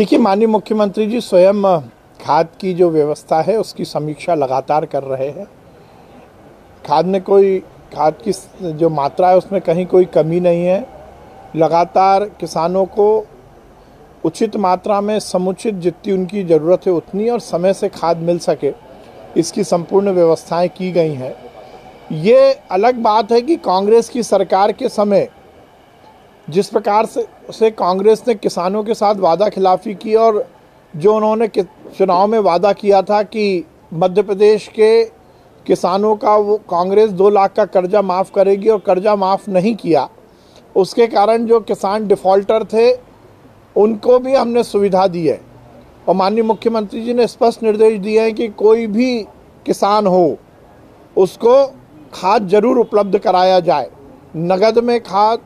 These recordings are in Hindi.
देखिए, माननीय मुख्यमंत्री जी, स्वयं खाद की जो व्यवस्था है, उसकी समीक्षा लगातार कर रहे हैं। खाद में कोई, खाद की जो मात्रा है, उसमें कहीं कोई कमी नहीं है। लगातार किसानों को उचित मात्रा में समुचित जितनी उनकी ज़रूरत है, उतनी और समय से खाद मिल सके, इसकी संपूर्ण व्यवस्थाएँ की गई हैं। ये अलग बात है कि कांग्रेस की सरकार के समय जिस प्रकार से, से कांग्रेस ने किसानों के साथ वादा खिलाफी की और जो उन्होंने चुनाव में वादा किया था कि मध्य प्रदेश के किसानों का वो कांग्रेस दो लाख का कर्जा माफ़ करेगी और कर्जा माफ़ नहीं किया उसके कारण जो किसान डिफ़ॉल्टर थे उनको भी हमने सुविधा दी है। और माननीय मुख्यमंत्री जी ने स्पष्ट निर्देश दिए हैं कि कोई भी किसान हो उसको खाद ज़रूर उपलब्ध कराया जाए। नगद में खाद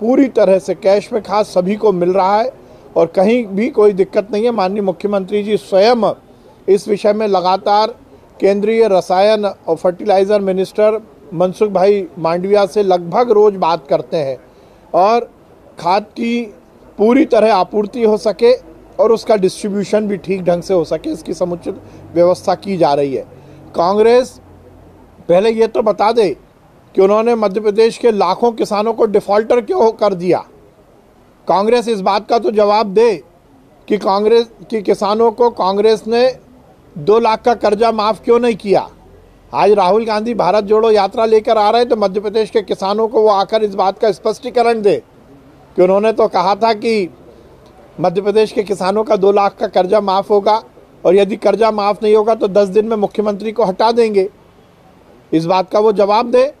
पूरी तरह से कैश में खाद सभी को मिल रहा है और कहीं भी कोई दिक्कत नहीं है। माननीय मुख्यमंत्री जी स्वयं इस विषय में लगातार केंद्रीय रसायन और फर्टिलाइज़र मिनिस्टर मनसुख भाई मांडविया से लगभग रोज बात करते हैं और खाद की पूरी तरह आपूर्ति हो सके और उसका डिस्ट्रीब्यूशन भी ठीक ढंग से हो सके, इसकी समुचित व्यवस्था की जा रही है। कांग्रेस, पहले ये तो बता दे कि उन्होंने मध्य प्रदेश के लाखों किसानों को डिफॉल्टर क्यों कर दिया? कांग्रेस इस बात का तो जवाब दे कि कांग्रेस, की किसानों को कांग्रेस ने दो लाख का कर्जा माफ़ क्यों नहीं किया? आज राहुल गांधी भारत जोड़ो यात्रा लेकर आ रहे हैं तो मध्य प्रदेश के किसानों को वो आकर इस बात का स्पष्टीकरण दे कि उन्होंने तो कहा था कि मध्य प्रदेश के किसानों का दो लाख का कर्जा माफ़ होगा और यदि कर्जा माफ़ नहीं होगा तो दस दिन में मुख्यमंत्री को हटा देंगे। इस बात का वो जवाब दे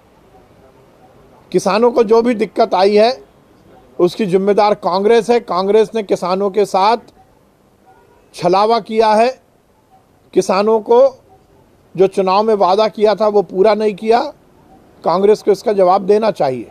किसानों को जो भी दिक्कत आई है, उसकी जिम्मेदार कांग्रेस है। कांग्रेस ने किसानों के साथ छलावा किया है। किसानों को जो चुनाव में वादा किया था, वो पूरा नहीं किया। कांग्रेस को इसका जवाब देना चाहिए।